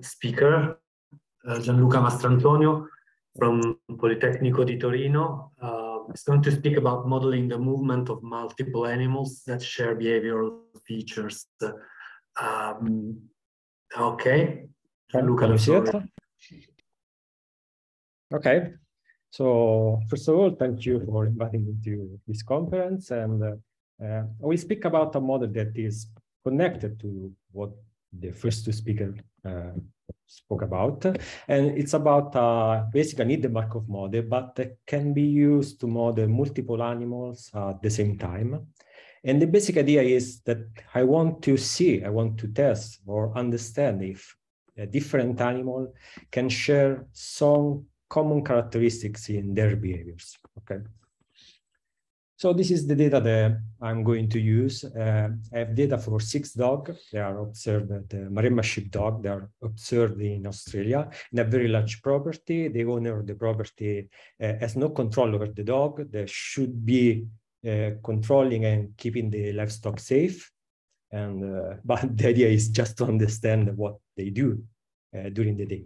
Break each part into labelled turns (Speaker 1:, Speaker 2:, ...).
Speaker 1: speaker, uh, Gianluca Mastrantonio from Politecnico di Torino. Uh, is going to speak about modeling the movement of multiple animals that share behavioral features. Um, okay,
Speaker 2: Gianluca, Can you see it? Okay, so first of all, thank you for inviting me to this conference. And uh, uh, will speak about a model that is connected to what the first two speakers uh, spoke about. And it's about uh, basically hidden Markov model, but can be used to model multiple animals at the same time. And the basic idea is that I want to see, I want to test or understand if a different animal can share some common characteristics in their behaviors, okay? So this is the data that I'm going to use. Uh, I have data for six dogs. They are observed at the Maremma sheepdog. They are observed in Australia in a very large property. The owner of the property uh, has no control over the dog. They should be uh, controlling and keeping the livestock safe. And uh, but the idea is just to understand what they do uh, during the day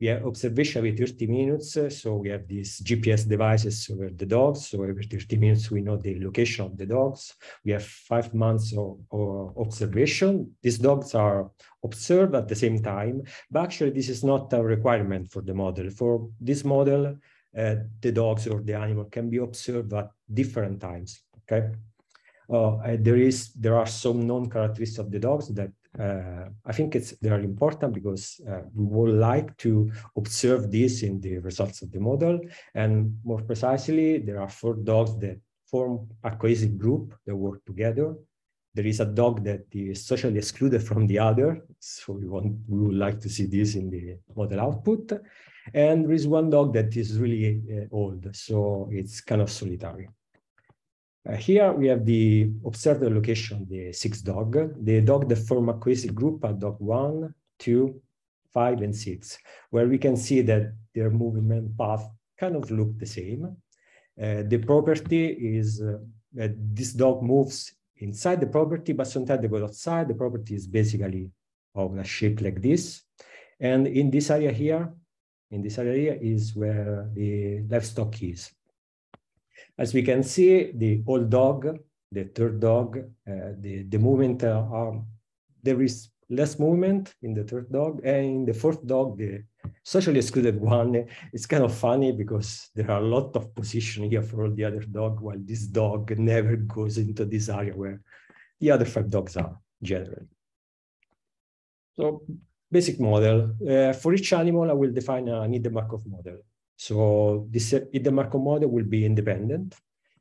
Speaker 2: we have observation every 30 minutes. So we have these GPS devices over the dogs. So every 30 minutes, we know the location of the dogs. We have five months of, of observation. These dogs are observed at the same time, but actually this is not a requirement for the model. For this model, uh, the dogs or the animal can be observed at different times, okay? Uh, there is there are some known characteristics of the dogs that uh, I think it's they are important because uh, we would like to observe this in the results of the model. And more precisely, there are four dogs that form a cohesive group that work together. There is a dog that is socially excluded from the other. So we want we would like to see this in the model output. And there is one dog that is really uh, old, so it's kind of solitary. Uh, here we have the observed location, the six dog. The dog that form a group are dog one, two, five, and six, where we can see that their movement path kind of look the same. Uh, the property is uh, that this dog moves inside the property, but sometimes they go outside. The property is basically of a shape like this. And in this area here, in this area is where the livestock is. As we can see, the old dog, the third dog, uh, the, the movement, uh, there is less movement in the third dog. And in the fourth dog, the socially excluded one, it's kind of funny because there are a lot of position here for all the other dog, while this dog never goes into this area where the other five dogs are generally. So basic model. Uh, for each animal, I will define a need Markov model. So this the Markov model will be independent.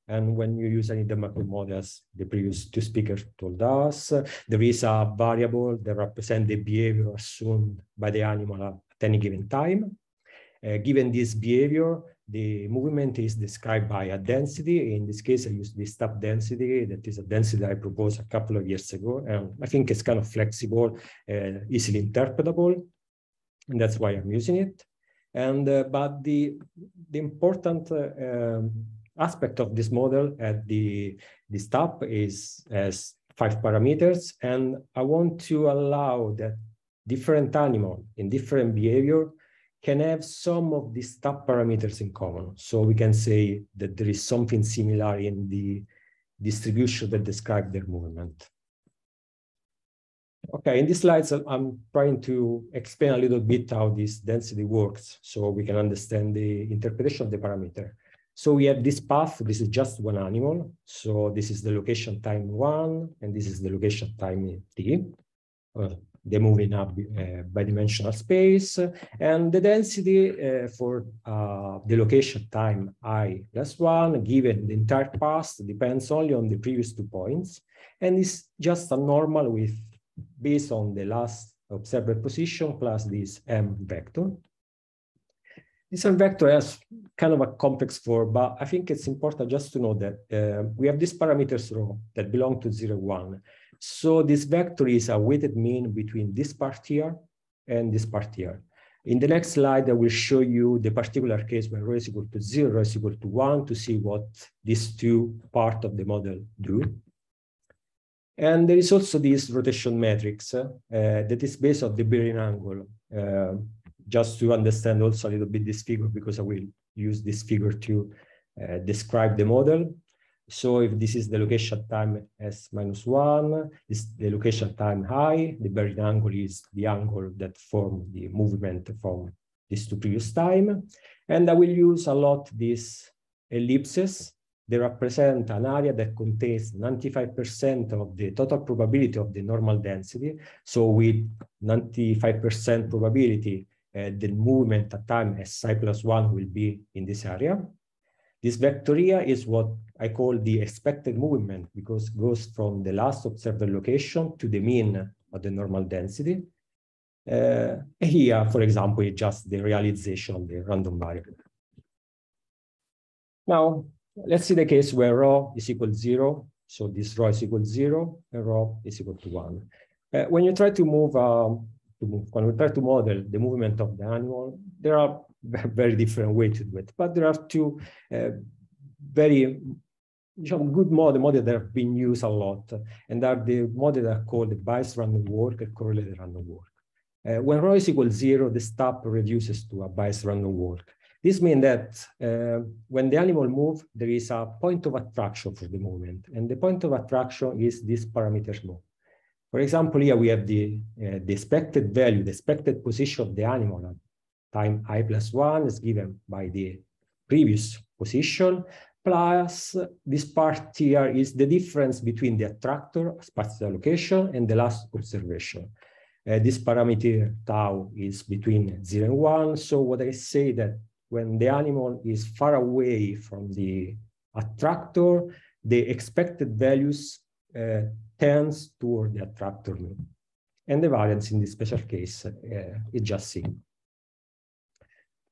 Speaker 2: And when you use any Markov model, as the previous two speakers told us, there is a variable that represents the behavior assumed by the animal at any given time. Uh, given this behavior, the movement is described by a density. In this case, I use the STAP density. That is a density I proposed a couple of years ago. And I think it's kind of flexible, uh, easily interpretable. And that's why I'm using it. And uh, but the the important uh, um, aspect of this model at the the STAP is as five parameters, and I want to allow that different animal in different behavior can have some of these STAP parameters in common. So we can say that there is something similar in the distribution that describe their movement. Okay, in these slides, I'm trying to explain a little bit how this density works so we can understand the interpretation of the parameter. So we have this path, this is just one animal. So this is the location time one, and this is the location time t. Uh, they move in a uh, bidimensional space. And the density uh, for uh, the location time i plus one, given the entire path, depends only on the previous two points. And it's just a normal with based on the last observed position plus this m vector. This m vector has kind of a complex form, but I think it's important just to know that uh, we have this parameters rho that belong to zero, one. So this vector is a weighted mean between this part here and this part here. In the next slide, I will show you the particular case where rho is equal to zero, rho is equal to one to see what these two part of the model do. And there is also this rotation matrix uh, that is based on the bearing angle uh, just to understand also a little bit this figure, because I will use this figure to uh, describe the model. So if this is the location time s minus one, is the location time high, the bearing angle is the angle that form the movement from this to previous time. And I will use a lot these ellipses. They represent an area that contains 95% of the total probability of the normal density. So with 95% probability, uh, the movement at time s i plus one will be in this area. This vector here is what I call the expected movement because it goes from the last observed location to the mean of the normal density. Uh, here, for example, it's just the realization of the random variable. Now, let's see the case where rho is equal to zero. So this rho is equal to zero and rho is equal to one. Uh, when you try to move, um, to move, when we try to model the movement of the animal, there are very different ways to do it, but there are two uh, very good model, model that have been used a lot, and are the model that are called the bias random walk and correlated random walk. Uh, when rho is equal to zero, the STAP reduces to a bias random walk. This means that uh, when the animal moves, there is a point of attraction for the movement, and the point of attraction is this parameter rho. For example, here we have the, uh, the expected value, the expected position of the animal at time i plus one is given by the previous position, plus this part here is the difference between the attractor spatial location and the last observation. Uh, this parameter tau is between zero and one. So what I say that when the animal is far away from the attractor, the expected values uh, tends toward the attractor. And the variance in this special case uh, is just seen.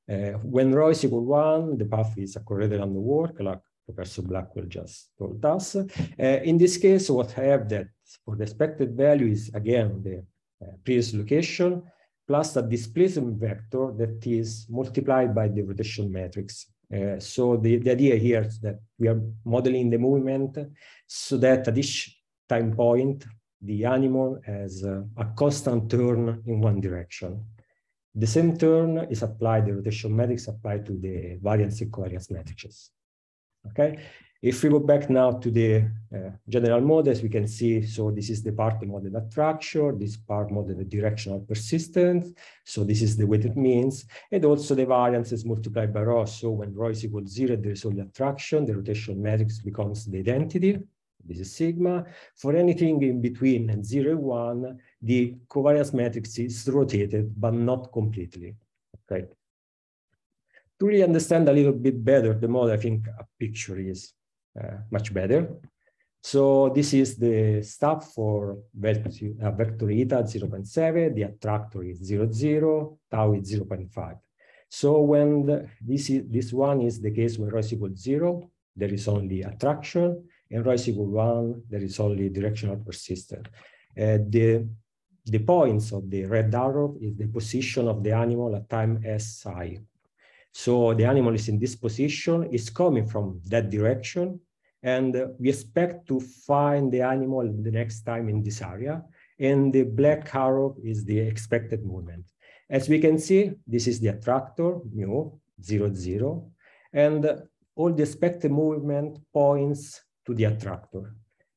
Speaker 2: Uh, when rho is equal one, the path is a correlated random walk, like Professor Blackwell just told us. Uh, in this case, what I have that for the expected value is again the uh, previous location plus a displacement vector that is multiplied by the rotation matrix. Uh, so the, the idea here is that we are modeling the movement so that at each time point, the animal has a constant turn in one direction. The same turn is applied, the rotation matrix applied to the variance and covariance matrices. Okay, if we go back now to the uh, general models, we can see, so this is the part model attraction, this part model the directional persistence. So this is the weighted means, and also the variance is multiplied by rho. So when rho is equal to zero, there is only attraction, the rotation matrix becomes the identity. This is sigma. For anything in between zero and one, the covariance matrix is rotated, but not completely. Okay. To really understand a little bit better the model, I think a picture is much better. So this is the STAP for vector, uh, vector eta 0.7, the attractor is 0, 0, tau is 0.5. So when the, this, is, this one is the case where rho is equal to 0, there is only attraction, and rho is equal to 1, there is only directional persistence. Uh, the the points of the red arrow is the position of the animal at time si. So the animal is in this position, is coming from that direction, and we expect to find the animal the next time in this area. And the black arrow is the expected movement. As we can see, this is the attractor, mu, zero, zero, and all the expected movement points to the attractor.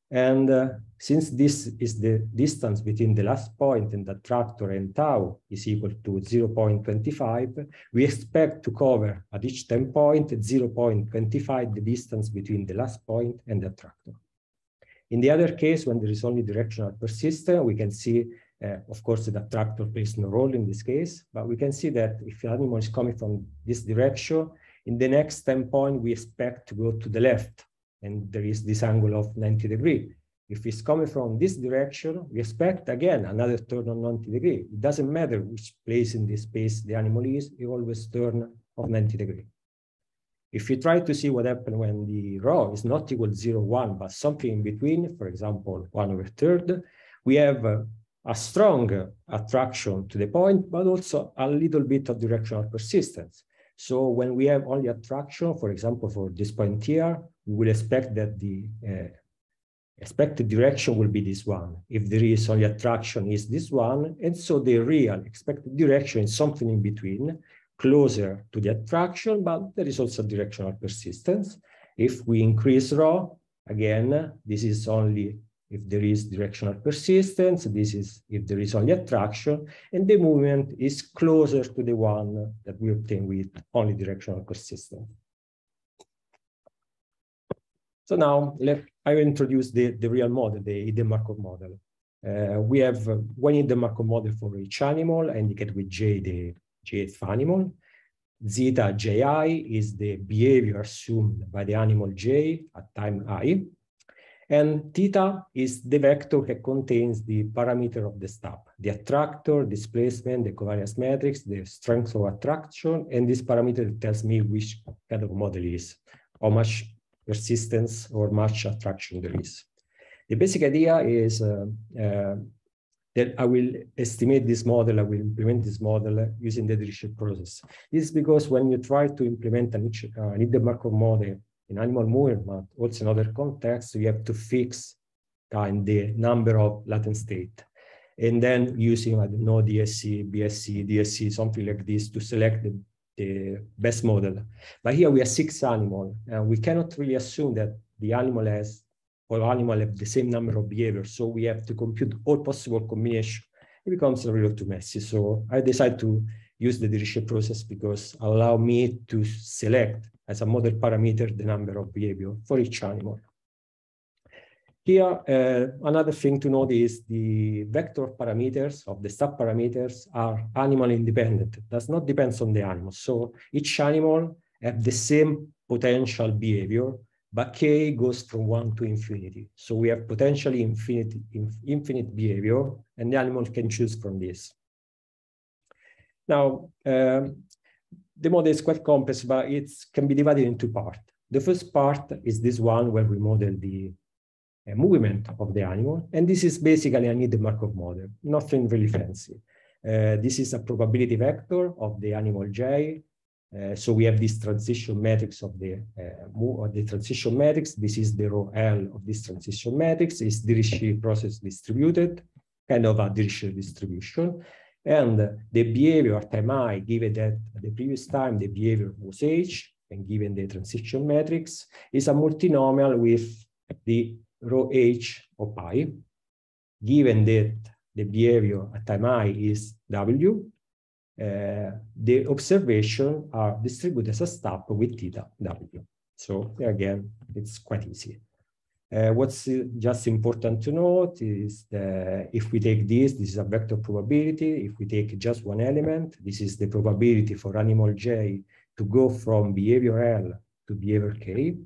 Speaker 2: And uh, since this is the distance between the last point and the attractor and tau is equal to 0.25, we expect to cover at each time point 0.25 the distance between the last point and the attractor. In the other case, when there is only directional persistence, we can see, uh, of course, the attractor plays no role in this case, but we can see that if the animal is coming from this direction, in the next time point, we expect to go to the left and there is this angle of 90 degree. If it's coming from this direction, we expect again another turn on 90 degree. It doesn't matter which place in this space the animal is, it always turn of 90 degree. If you try to see what happens when the rho is not equal to 0, 1, but something in between, for example, 1 over third, we have a, a strong attraction to the point, but also a little bit of directional persistence. So when we have only attraction, for example, for this point here, we will expect that the uh, expected direction will be this one. If there is only attraction is this one. And so the real expected direction is something in between, closer to the attraction, but there is also directional persistence. If we increase rho, again, this is only if there is directional persistence, this is if there is only attraction, and the movement is closer to the one that we obtain with only directional persistence. So now let, I will introduce the, the real model, the hidden Markov model. Uh, we have one hidden Markov model for each animal, and I indicate with J the jth animal. Zeta ji is the behavior assumed by the animal j at time i. And theta is the vector that contains the parameter of the STAP, the attractor, displacement, the covariance matrix, the strength of attraction, and this parameter tells me which kind of model is, how much persistence or much attraction there is. The basic idea is uh, uh, that I will estimate this model, I will implement this model using the Dirichlet process. This is because when you try to implement an, uh, hidden Markov model in animal movement, but also in other contexts, you have to fix kind the number of latent state. And then using, I don't know, DSC, BSC, DSC, something like this to select the, the best model. But here we have six animals, and we cannot really assume that the animal has, or animal have the same number of behaviors. So we have to compute all possible combinations. It becomes a little too messy. So I decided to use the Dirichlet process because allow me to select as a model parameter the number of behavior for each animal. Here, uh, another thing to note is the vector parameters of the STAP parameters are animal independent. Does not depend on the animal. So each animal have the same potential behavior, but k goes from one to infinity. So we have potentially infinite, infinite behavior, and the animal can choose from this. Now, um, the model is quite complex, but it can be divided into parts. The first part is this one where we model the movement of the animal. And this is basically a hidden Markov model, nothing really fancy. Uh, this is a probability vector of the animal J. Uh, so we have this transition matrix of the, uh, of the transition matrix. This is the row L of this transition matrix. It's Dirichlet process distributed, kind of a Dirichlet distribution. And the behavior at time i, given that the previous time the behavior was h, and given the transition matrix, is a multinomial with the row h of pi. Given that the behavior at time i is w, uh, the observation are distributed as a STAP with theta w. So again, it's quite easy. Uh, what's just important to note is that if we take this, this is a vector probability. If we take just one element, this is the probability for animal J to go from behavior L to behavior K.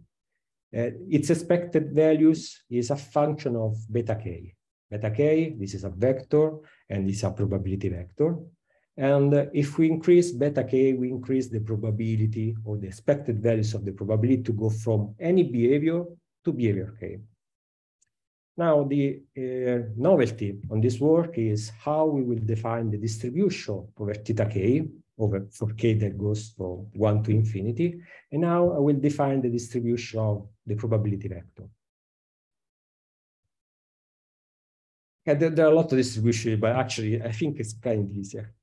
Speaker 2: Uh, its expected values is a function of beta K. Beta K, this is a vector, and it's a probability vector. And uh, if we increase beta K, we increase the probability or the expected values of the probability to go from any behavior to behavior K. Now, the uh, novelty on this work is how we will define the distribution over theta k over for k that goes from 1 to infinity. And now I will define the distribution of the probability vector. And there, are a lot of distribution, but actually I think it's kind of easier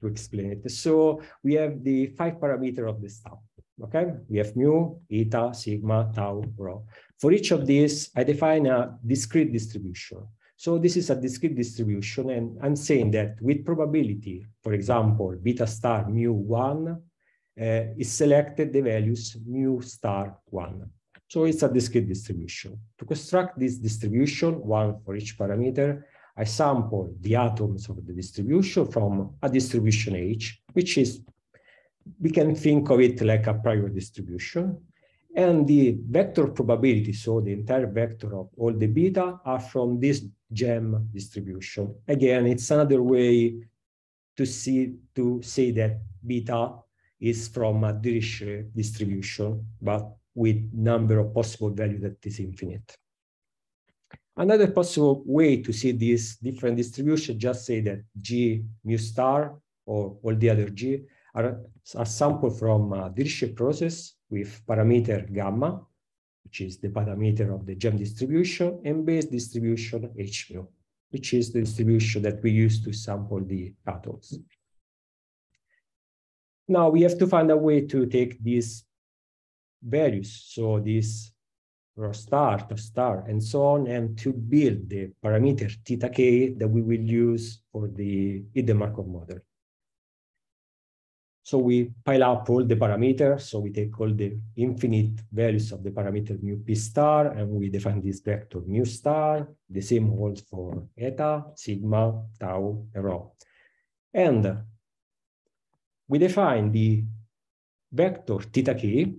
Speaker 2: to explain it. So we have the five parameter of the STAP. Okay, we have mu, eta, sigma, tau, rho. For each of these, I define a discrete distribution. So this is a discrete distribution, and I'm saying that with probability, for example, beta star mu one uh, is selected the values mu star one. So it's a discrete distribution. To construct this distribution, one for each parameter, I sample the atoms of the distribution from a distribution H, which is we can think of it like a prior distribution. And the vector probability, so the entire vector of all the beta are from this GEM distribution. Again, it's another way to see to say that beta is from a Dirichlet distribution, but with number of possible value that is infinite. Another possible way to see this different distribution, just say that G mu star or all the other G are a sample from a Dirichlet process with parameter gamma. which is the parameter of the GEM distribution, and base distribution H mu, which is the distribution that we use to sample the atoms. Now we have to find a way to take these values, so this rho star, tau star, and so on, and to build the parameter theta k that we will use for the hidden Markov model. So we pile up all the parameters. So we take all the infinite values of the parameter mu p star, and we define this vector mu star. The same holds for eta, sigma, tau, and rho. And we define the vector theta k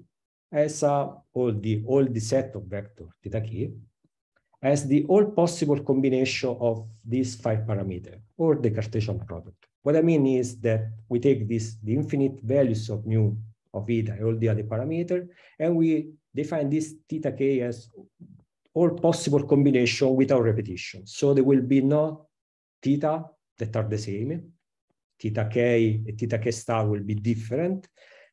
Speaker 2: as uh, all the all the set of vector theta k as the all possible combination of these five parameters or the Cartesian product. What I mean is that we take this the infinite values of mu of eta all the other parameter and we define this theta k as all possible combination without repetition. So there will be no theta that are the same. Theta k and theta k star will be different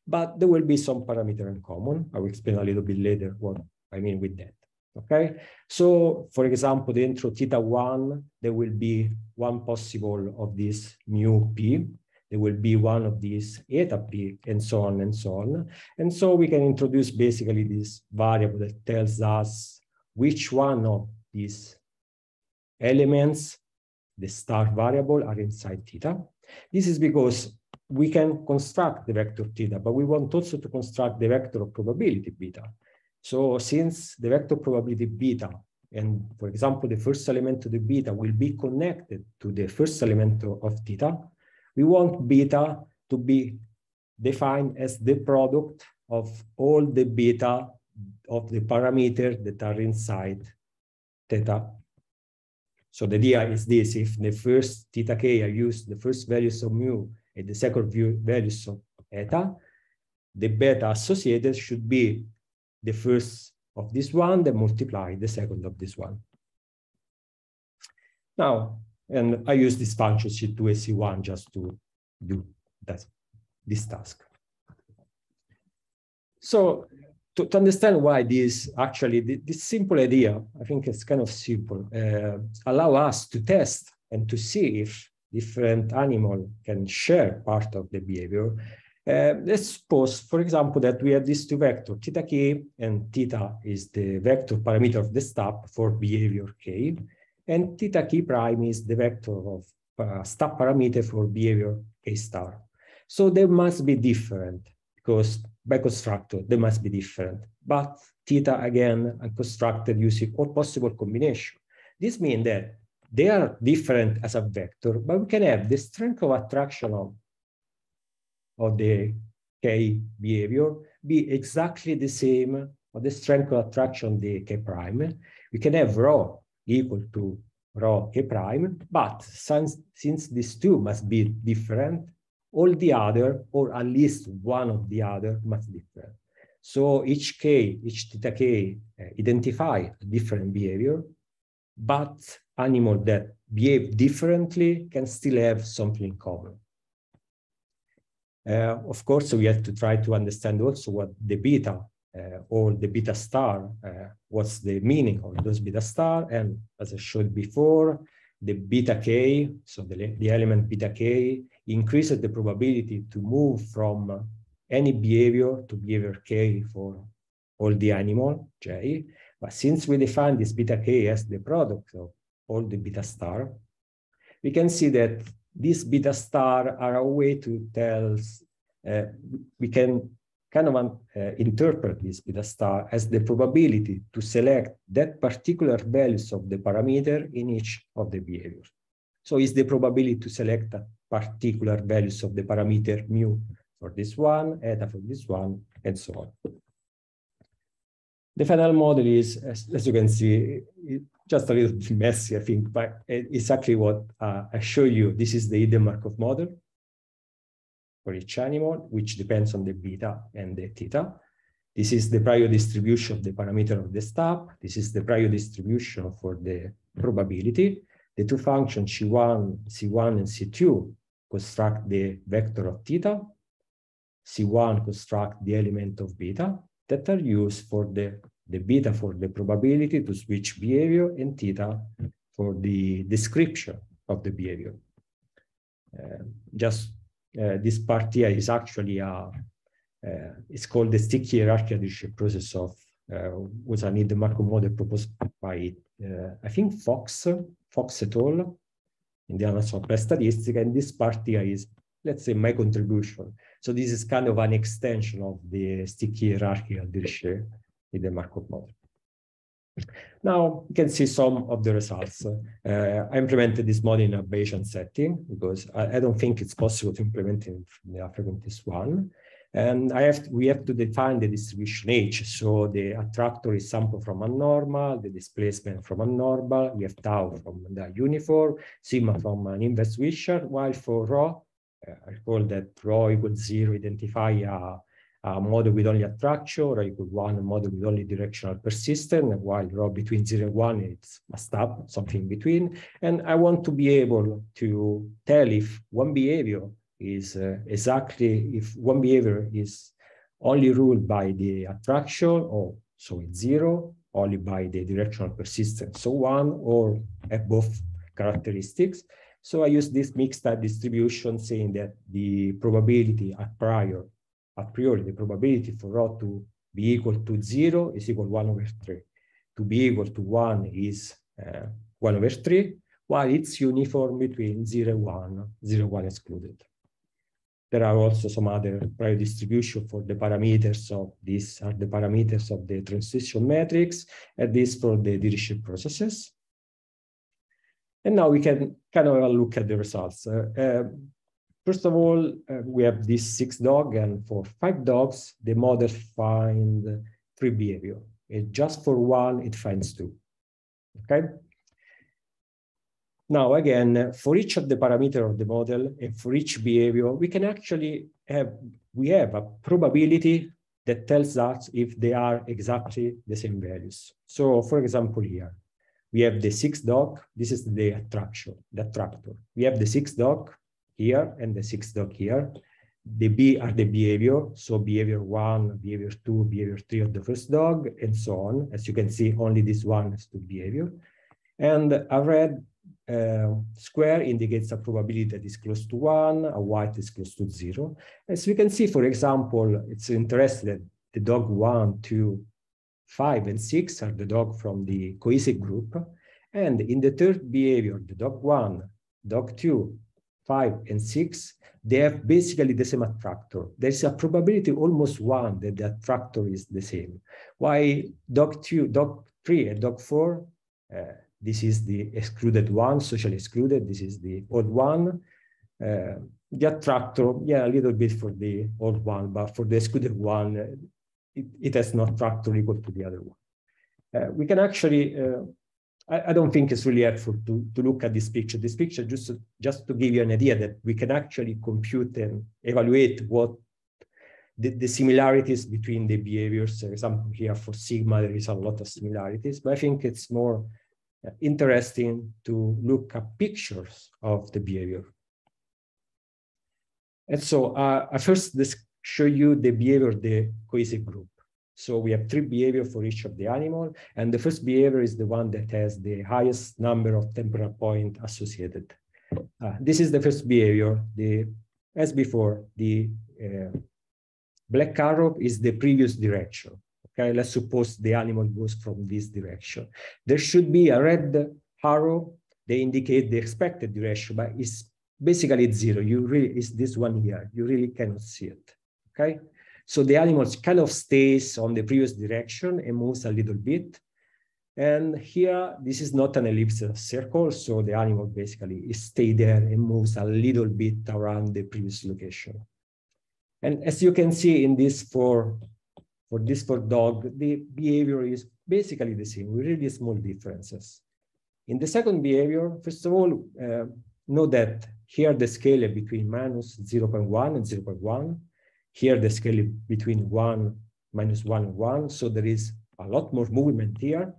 Speaker 2: but there will be some parameter in common. I will explain a little bit later what I mean with that. Okay, so for example, the intro theta one, there will be one possible of this mu p, there will be one of these eta p, and so on and so on. And so we can introduce basically this variable that tells us which one of these elements, the star variable, are inside theta. This is because we can construct the vector theta, but we want also to construct the vector of probability beta. So since the vector probability beta, and for example, the first element of the beta will be connected to the first element of theta, we want beta to be defined as the product of all the beta of the parameters that are inside theta. So the idea is this, if the first theta k I use the first values of mu and the second values of eta, the beta associated should be the first of this one that multiply the second of this one. Now, and I use this function C2 and C1 just to do that, this task. So to, to understand why this actually, this simple idea, I think it's kind of simple, uh, allow us to test and to see if different animal can share part of the behavior. Uh, let's suppose, for example, that we have these two vectors, theta k and theta is the vector parameter of the STAP for behavior k, and theta k prime is the vector of uh, parameter for behavior k star. So they must be different because by constructor, they must be different. But theta, again, are constructed using all possible combination. This means that they are different as a vector, but we can have the strength of attraction of, of the K behavior be exactly the same of the strength of attraction the K prime. We can have rho equal to rho K prime, but since, since these two must be different, all the other, or at least one of the other must be different. So each K, each theta K uh, identify a different behavior, but animal that behave differently can still have something in common. Uh, of course, we have to try to understand also what the beta uh, or the beta star, uh, what's the meaning of those beta star. And as I showed before, the beta k, so the, the element beta k, increases the probability to move from any behavior to behavior k for all the animal, j. But since we define this beta k as the product of all the beta star, we can see that these beta star are a way to tell, uh, we can kind of uh, interpret this beta star as the probability to select that particular values of the parameter in each of the behaviors. So it's the probability to select a particular values of the parameter mu for this one, eta for this one, and so on. The final model is, as, as you can see, just a little bit messy, I think, but it's actually what uh, I show you. This is the hidden Markov model for each animal, which depends on the beta and the theta. This is the prior distribution of the parameter of the STAP. This is the prior distribution for the probability. The two functions C1, C1 and C2 construct the vector of theta. C1 construct the element of beta that are used for the the beta for the probability to switch behavior, and theta for the description of the behavior. Uh, just uh, this part here is actually a, uh, it's called the sticky hierarchy process of uh, was an the Markov model proposed by, uh, I think, Fox, Fox et al. in the Annals of Statistics. And this part here is, let's say, my contribution. So this is kind of an extension of the sticky hierarchical Dirichlet hidden Markov model. Now you can see some of the results. Uh, I implemented this model in a Bayesian setting because I, I, don't think it's possible to implement it in the frequentist one. And I have to, we have to define the distribution H. So the attractor is sample from a normal, the displacement from a normal, we have tau from the uniform, sigma from an inverse Wishart, while for rho, uh, I call that rho equals zero, identify a, a model with only attraction, rho equal one, a model with only directional persistence, while rho between zero and one, it's a STAP, something in between. And I want to be able to tell if one behavior is uh, exactly if one behavior is only ruled by the attraction or so it's zero, only by the directional persistence, so one or both characteristics. So I use this mixed type distribution saying that the probability at prior, at priori, the probability for rho to be equal to zero is equal to one over three. To be equal to one is uh, one over three, while it's uniform between zero and one, zero, one excluded. There are also some other prior distribution for the parameters of these are the parameters of the transition matrix, and this for the Dirichlet processes. And now we can kind of look at the results. Uh, uh, first of all, uh, we have this six dog, and for five dogs, the model find three behavior. And just for one, it finds two. Okay. Now, again, for each of the parameter of the model and for each behavior, we can actually have, we have a probability that tells us if they are exactly the same values. So for example, here, we have the six dog. This is the attraction, the attractor. We have the six dog here and the sixth dog here. The B are the behavior. So behavior one, behavior two, behavior three of the first dog, and so on. As you can see, only this one has two behavior. And a red uh, square indicates a probability that is close to one, a white is close to zero. As we can see, for example, it's interesting that the dog one, two, five, and six are the dog from the cohesive group. And in the third behavior, the dog one, dog two, five, and six, they have basically the same attractor. There's a probability almost one that the attractor is the same. Why dog two, dog three, and dog four, uh, this is the excluded one, socially excluded. This is the odd one. Uh, the attractor, yeah, a little bit for the odd one, but for the excluded one, it, it has no attractor equal to the other one. Uh, we can actually, uh, I, I, don't think it's really helpful to, to look at this picture. This picture just, just to give you an idea that we can actually compute and evaluate what the, the, similarities between the behaviors. For example, here for sigma, there is a lot of similarities, but I think it's more interesting to look at pictures of the behavior. And so uh, I first show you the behavior of the cohesive group. So we have three behavior for each of the animal. And the first behavior is the one that has the highest number of temporal point associated. Uh, this is the first behavior. The, as before, the uh, black arrow is the previous direction. Okay, let's suppose the animal goes from this direction. There should be a red arrow. They indicate the expected direction, but it's basically zero. You really is this one here. You really cannot see it. Okay, so the animal kind of stays on the previous direction and moves a little bit. And here, this is not an elliptical circle, so the animal basically stay there and moves a little bit around the previous location. And as you can see in these four for this for dog, the behavior is basically the same, with really small differences. In the second behavior, first of all, uh, know that here the scale between minus 0.1 and 0.1. Here the scale is between 1, minus 1 and 1. So there is a lot more movement here.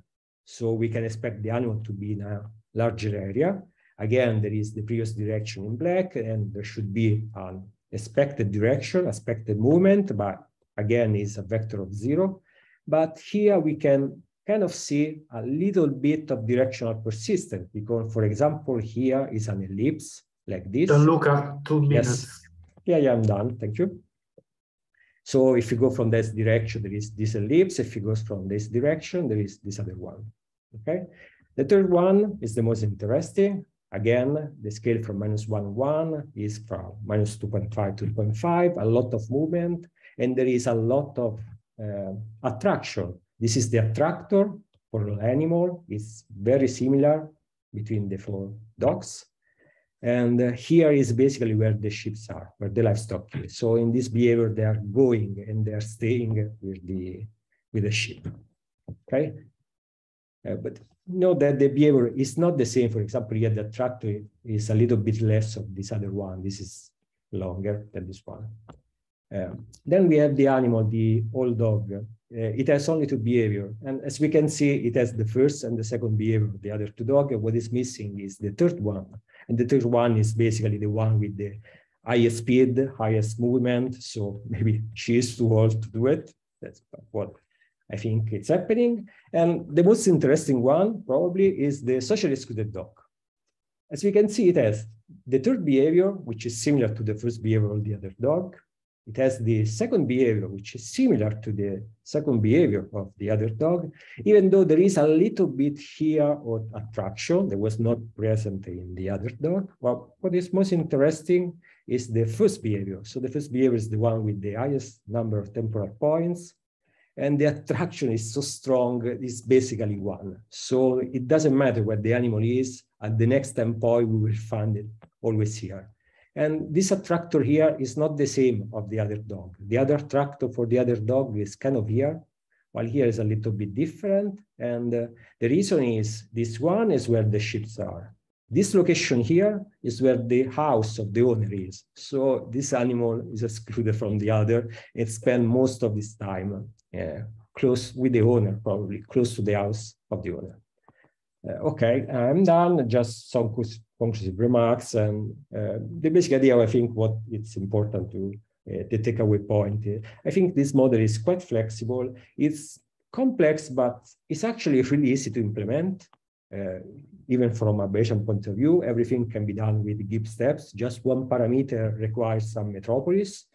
Speaker 2: So we can expect the animal to be in a larger area. Again, there is the previous direction in black, and there should be an expected direction, expected movement, but again is a vector of zero. But here we can kind of see a little bit of directional persistence because, for example, here is an ellipse like this.
Speaker 1: Gianluca, two minutes.
Speaker 2: Yes. Yeah, yeah, I'm done. Thank you. So if you go from this direction, there is this ellipse. If it goes from this direction, there is this other one. Okay. The third one is the most interesting. Again, the scale from minus one, one is from minus 2.5 to 2.5, a lot of movement, and there is a lot of uh, attraction. This is the attractor for animal. It's very similar between the four dogs. And uh, here is basically where the ships are, where the livestock is. So in this behavior, they are going and they are staying with the, with the ship, okay? Uh, but know that the behavior is not the same. For example, here the tractor is a little bit less of this other one. This is longer than this one. Um, then we have the animal, the old dog. Uh, it has only two behavior. And as we can see, it has the first and the second behavior of the other two dogs. What is missing is the third one. And the third one is basically the one with the highest speed, highest movement. So maybe she is too old to do it. That's what I think it's happening. And the most interesting one probably is the socially excluded dog. As we can see, it has the third behavior, which is similar to the first behavior of the other dog. It has the second behavior, which is similar to the second behavior of the other dog, even though there is a little bit here of attraction that was not present in the other dog. Well, what is most interesting is the first behavior. So the first behavior is the one with the highest number of temporal points, and the attraction is so strong, it's basically one. So it doesn't matter where the animal is, at the next point we will find it always here. And this attractor here is not the same of the other dog. The other attractor for the other dog is kind of here, while here is a little bit different. And uh, the reason is this one is where the ships are. This location here is where the house of the owner is. So this animal is excluded from the other. It spends most of its time uh, close with the owner, probably close to the house of the owner. Uh, okay, I'm done. Just some conclusive remarks and uh, the basic idea. I think what it's important to uh, the takeaway point. I think this model is quite flexible. It's complex, but it's actually really easy to implement. Uh, even from a Bayesian point of view, everything can be done with Gibbs steps. Just one parameter requires some metropolis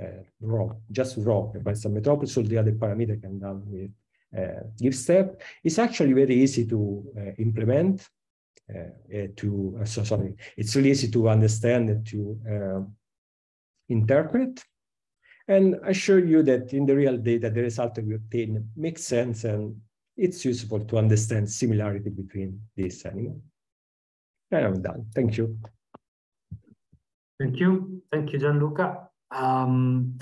Speaker 2: uh, raw, just raw, but some metropolis, all the other parameter can done with uh, step. It's actually very easy to uh, implement. To so sorry, it's really easy to understand and to interpret. And I assure you that in the real data, the result we obtain makes sense and it's useful to understand similarity between these animals. And I'm done. Thank you.
Speaker 1: Thank you. Thank you, Gianluca. Um,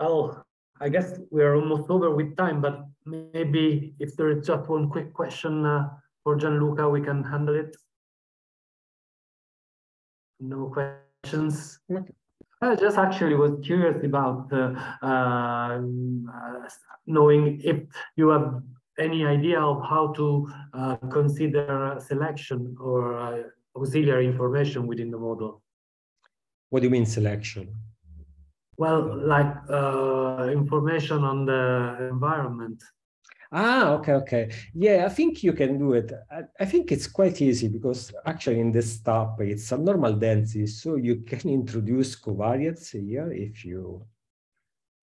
Speaker 1: well, I guess we are almost over with time, but maybe if there is just one quick question uh, for Gianluca, we can handle it. No questions. Okay. I just actually was curious about uh, uh, knowing if you have any idea of how to uh, consider selection or uh, auxiliary information within the model.
Speaker 2: What do you mean selection?
Speaker 1: Well, like uh, information on the environment.
Speaker 2: Ah, okay, okay. Yeah, I think you can do it. I, I, think it's quite easy because actually in this STAP it's a normal density, so you can introduce covariates here if you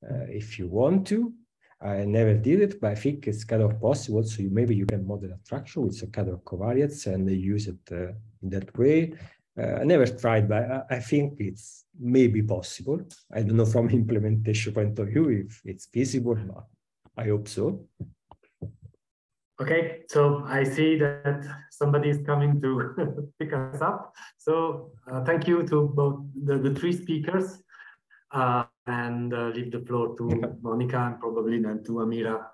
Speaker 2: uh, if you want to. I never did it, but I think it's kind of possible. So you, maybe you can model attraction with some kind of covariates and use it uh, in that way. Uh, I never tried, but I, I, think it's maybe possible. I don't know from implementation point of view if it's feasible, but I hope so.
Speaker 1: Okay, so I see that somebody is coming to pick us up. So uh, thank you to both the, the three speakers uh, and uh, leave the floor to Monica and probably then to Amira